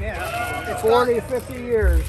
Yeah, 40, 50 years.